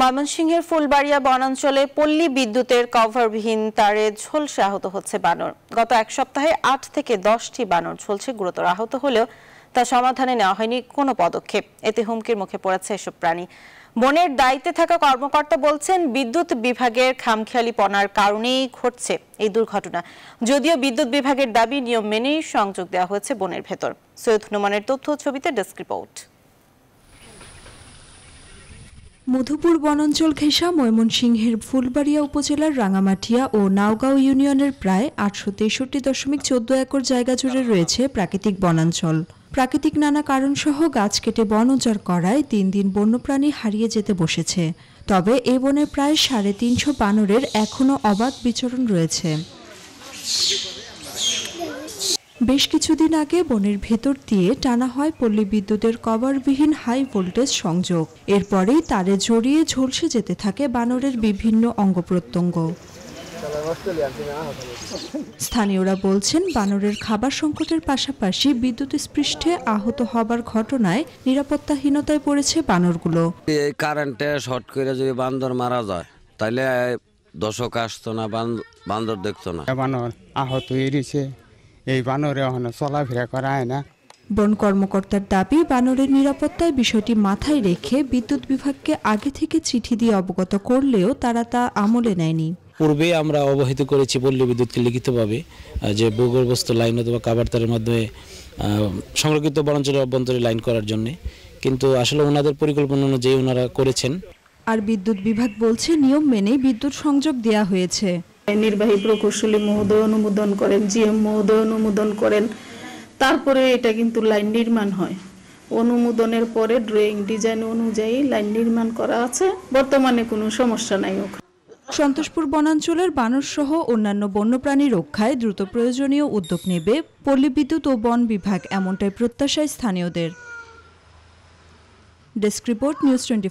ময়মনসিংহের ফুলবাড়িয়া বনাঞ্চলে পল্লী বিদ্যুতের কভারবিহীন তারে ঝলসে আহত হচ্ছে বানর। গত এক সপ্তাহে আট থেকে দশটি বানর ঝলসে গুরুতর আহত হলেও তা সমাধানে নেওয়া হয়নি কোনো পদক্ষেপ। এতে হুমকির মুখে পড়েছে এসব প্রাণী। বনের দায়িত্বে থাকা কর্মকর্তা বলছেন, বিদ্যুৎ বিভাগের খামখেয়ালি খামখেয়ালিপনার কারণেই ঘটছে এই দুর্ঘটনা। যদিও বিদ্যুৎ বিভাগের দাবি নিয়ম মেনেই সংযোগ দেওয়া হয়েছে বনের ভেতর। সৈয়দ হনুমানের তথ্য ছবিতে ডেস্ক রিপোর্ট। মধুপুর বনাঞ্চল ঘেঁষা ময়মনসিংহের ফুলবাড়িয়া উপজেলার রাঙামাটিয়া ও নাওগাঁও ইউনিয়নের প্রায় আটশো তেষট্টি দশমিক চোদ্দ একর জায়গা জুড়ে রয়েছে প্রাকৃতিক বনাঞ্চল। প্রাকৃতিক নানা কারণসহ গাছ কেটে বন উজাড় করায় দিন দিন বন্যপ্রাণী হারিয়ে যেতে বসেছে। তবে এ বনে প্রায় সাড়ে তিনশো বানরের এখনও অবাধ বিচরণ রয়েছে। বেশ কিছুদিন আগে বনের ভেতর দিয়ে টানা হয় পল্লী বিদ্যুতের কভারবিহীন হাই ভোল্টেজ সংযোগ। এরপরেই তারে জড়িয়ে ঝলসে যেতে থাকে বানরের বিভিন্ন অঙ্গ প্রত্যঙ্গ। স্থানীয়রা বলছেন বানরের খাবার সংকটের পাশাপাশি বিদ্যুৎ স্পৃষ্টে আহত হবার ঘটনায় নিরাপত্তাহীনতায় পড়েছে বানরগুলো। এই কারেন্টে শর্ট করে যদি বান্দর মারা যায় তাহলে দশক আসতো না বান- বান্দর দেখতো না। বানর আহত হয়েছে এই বানরে এখনও চলাফেরা করা হয় না। বন কর্মকর্তার দাবি বানরের নিরাপত্তায় বিষয়টি মাথায় রেখে বিদ্যুৎ বিভাগকে আগে থেকে চিঠি দিয়ে অবগত করলেও তারা তা আমলে নেয়নি। পূর্বে আমরা অবহিত করেছি পল্লী বিদ্যুৎকে লিখিতভাবে যে ভূগর্ভস্থ লাইন অথবা কাবার তারের মাধ্যমে সংরক্ষিত বনাঞ্চলের অভ্যন্তরে লাইন করার জন্য। কিন্তু আসলে ওনাদের পরিকল্পনা অনুযায়ী ওনারা করেছেন। আর বিদ্যুৎ বিভাগ বলছে নিয়ম মেনে বিদ্যুৎ সংযোগ দেয়া হয়েছে। নির্বাহী প্রকৌশলী মহোদয় অনুমোদন করেন, জিএম মহোদয় অনুমোদন করেন। তারপরে এটা কিন্তু লাইন নির্মাণ হয়। অনুমোদনের পরে ড্রয়িং ডিজাইন অনুযায়ী লাইন নির্মাণ করা আছে। বর্তমানে কোনো সমস্যা নাই ওখানে। সন্তোষপুর বনাঞ্চলের বানর সহ অন্যান্য বন্যপ্রাণী রক্ষায় দ্রুত প্রয়োজনীয় উদ্যোগ নেবে পল্লী বিদ্যুৎ ও বন বিভাগ, এমনটাই প্রত্যাশায় স্থানীয়দের। Desk report, news twenty